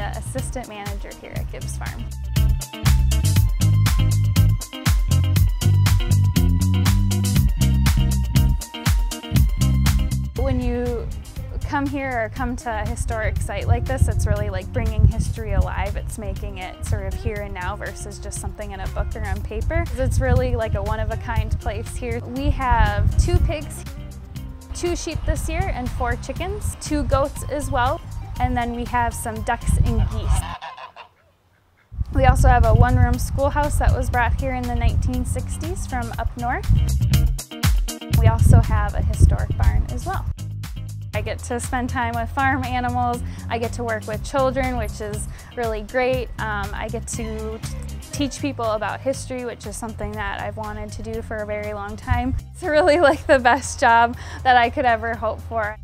the assistant manager here at Gibbs Farm. When you come here or come to a historic site like this, it's really like bringing history alive. It's making it sort of here and now versus just something in a book or on paper. It's really like a one-of-a-kind place here. We have two pigs, two sheep this year and four chickens, two goats as well, and then we have some ducks and geese. We also have a one-room schoolhouse that was brought here in the 1960s from up north. We also have a historic barn as well. I get to spend time with farm animals. I get to work with children, which is really great. Um, I get to teach people about history, which is something that I've wanted to do for a very long time. It's really like the best job that I could ever hope for.